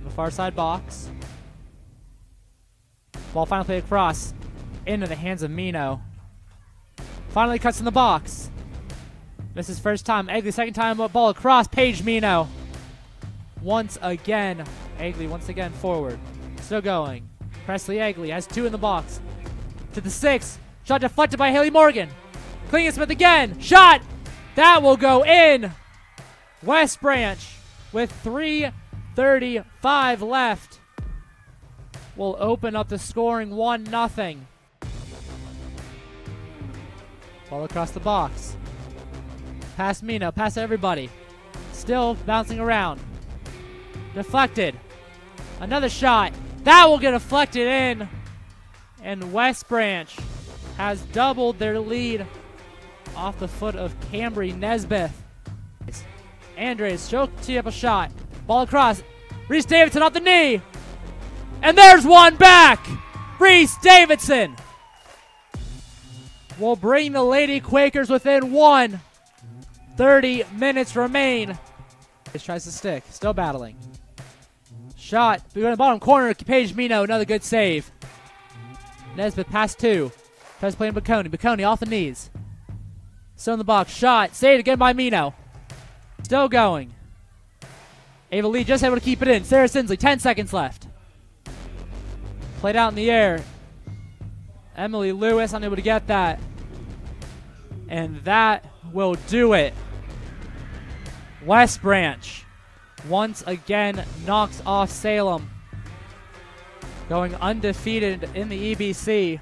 from the far side box. Ball finally played across into the hands of Mino. Finally cuts in the box. This is first time. Egley, second time ball across. Paige Mino. Once again. Egley once again forward. Still going. Presley Egley has two in the box. To the six. Shot deflected by Haley Morgan. Klingenstad again. Shot. That will go in. West Branch with 3.35 left We'll open up the scoring 1 0. Ball across the box. Pass Mina, pass everybody. Still bouncing around. Deflected. Another shot. That will get deflected in. And West Branch has doubled their lead off the foot of Cambry Nesbeth. Andres choked tee up a shot. Ball across. Reese Davidson off the knee. And there's one back. Reese Davidson will bring the Lady Quakers within one. 30 minutes remain. Just tries to stick. Still battling. Shot. We go to the bottom corner. Paige Mino. Another good save. Nesbitt pass two. Tries playing Baconi. Baconi off the knees. Still in the box. Shot. Saved again by Mino. Still going. Ava Lee just able to keep it in. Sarah Sinsley, 10 seconds left. Played out in the air. Emily Lewis unable to get that. And that will do it. West Branch once again knocks off Salem. Going undefeated in the EBC.